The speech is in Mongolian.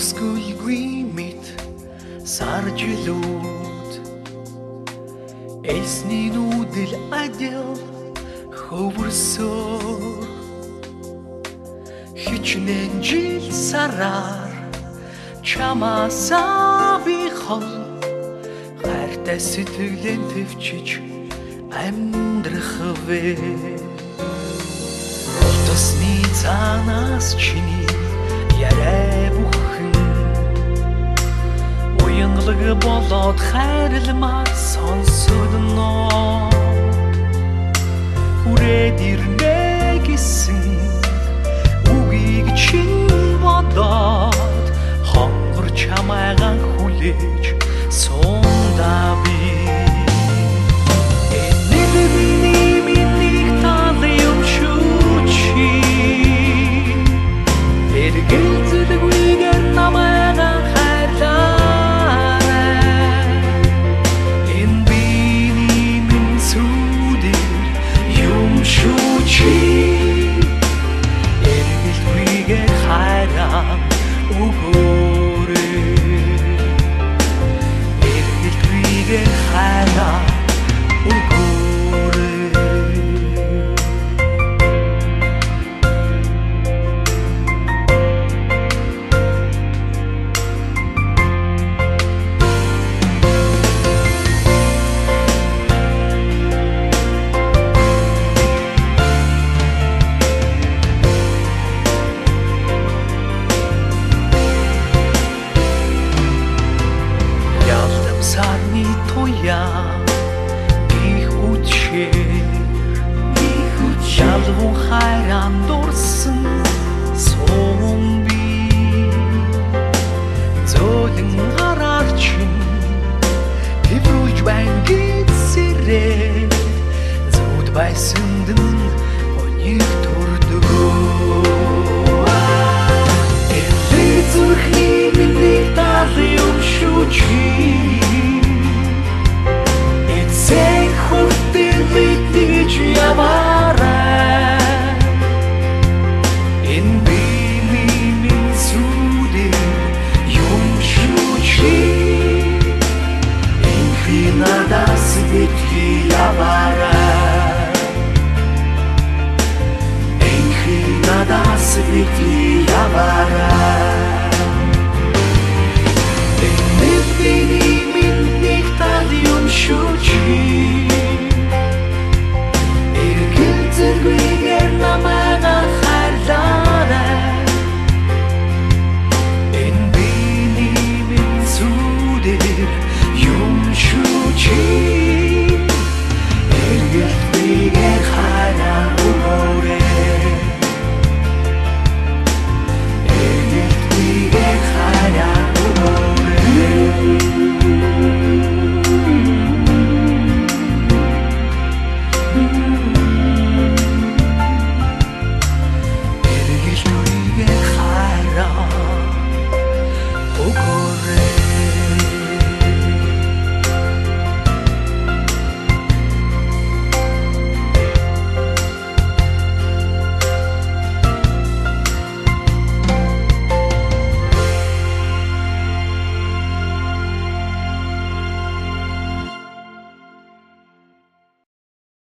Төгсгөлгүй мэд саржилүүд Эсний нүдэл адил хөвөрсөөр Хичнээн жил сараар чамаасаа би хол гайртай сэтгэлэн төвчиж амьдрах вэ Тусны цаанаас чиний ярэ бүхэн болоод хайрламаа сонсогдно Хүрээд ирнэ их үчээр их үч ялгун хайран дурсан сум би. Зөөлөн гараар чин хэврүүлж байна гисэрээ зүуд байсанд нь бидний яваарай. Энхи надаас бидний